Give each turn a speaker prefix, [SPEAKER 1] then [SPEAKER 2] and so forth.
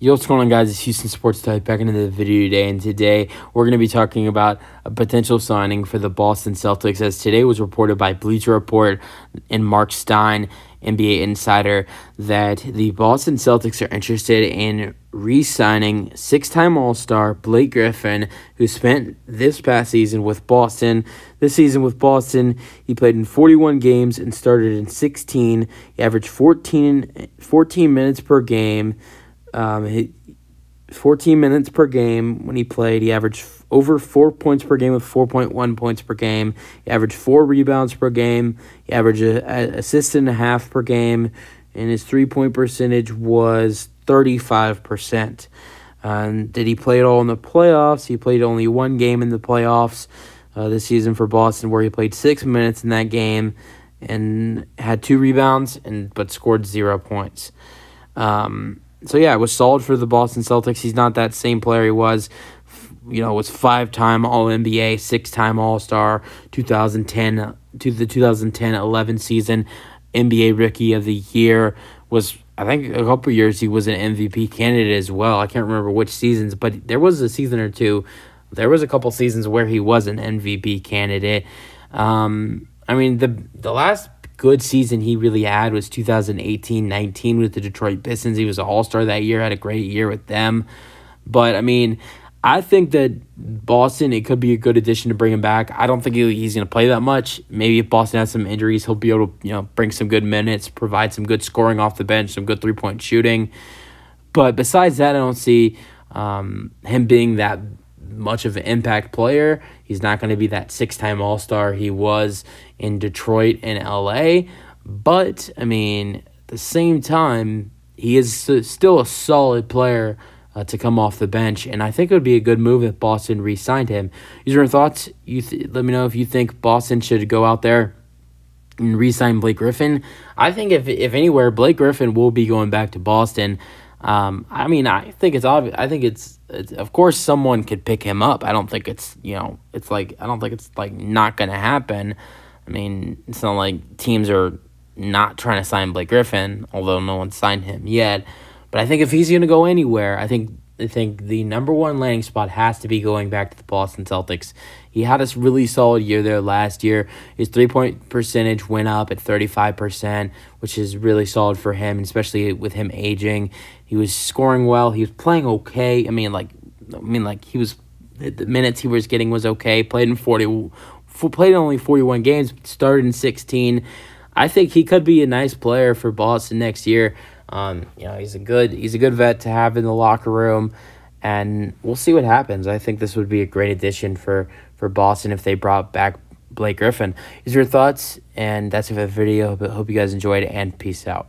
[SPEAKER 1] Yo, what's going on, guys? It's Houston Sports Talk back into the video today, and today we're going to be talking about a potential signing for the Boston Celtics. As today was reported by Bleacher Report and Marc Stein, NBA insider, that the Boston Celtics are interested in re-signing six-time All-Star Blake Griffin, who spent this past season with Boston. This season with Boston, he played in 41 games and started in 16. He averaged 14, 14 minutes per game. Um, he, 14 minutes per game when he played. He averaged over four points per game with 4.1 points per game. He averaged four rebounds per game. He averaged a, a assist and a half per game, and his three point percentage was 35%. Um, did he play it all in the playoffs? He played only one game in the playoffs uh, this season for Boston, where he played six minutes in that game and had two rebounds and but scored zero points. Um, so yeah, it was solid for the Boston Celtics. He's not that same player he was. You know, was five time All NBA, six time All Star, 2010 to the 2010 11 season, NBA Rookie of the Year. Was I think a couple years he was an MVP candidate as well. I can't remember which seasons, but there was a season or two. There was a couple seasons where he was an MVP candidate. Um, I mean the the last good season he really had was 2018-19 with the Detroit Pistons. He was an All-Star that year, had a great year with them. But I mean, I think that Boston, it could be a good addition to bring him back. I don't think he's going to play that much. Maybe if Boston has some injuries, he'll be able to, you know, bring some good minutes, provide some good scoring off the bench, some good three-point shooting. But besides that, I don't see um, him being that much of an impact player. He's not going to be that six time All Star he was in Detroit and LA. But, I mean, at the same time, he is still a solid player uh, to come off the bench. And I think it would be a good move if Boston re signed him. These are your thoughts. You th- let me know if you think Boston should go out there and re sign Blake Griffin. I think if, if anywhere, Blake Griffin will be going back to Boston. Um, I mean, I think it's obvious. I think it's, it's, of course, someone could pick him up. I don't think it's, you know, it's like, I don't think it's like not going to happen. I mean, it's not like teams are not trying to sign Blake Griffin, although no one signed him yet. But I think if he's going to go anywhere, I think I think the number one landing spot has to be going back to the Boston Celtics. He had a really solid year there last year. His three point percentage went up at 35%, which is really solid for him, especially with him aging. He was scoring well. He was playing okay. I mean, like, I mean, like he was the minutes he was getting was okay. Played in 40, played in only 41 games, started in 16. I think he could be a nice player for Boston next year. Um, you know, he's a good he's a good vet to have in the locker room, and we'll see what happens. I think this would be a great addition for for Boston if they brought back Blake Griffin. Is your thoughts? And that's it for the video. Hope you guys enjoyed, and peace out.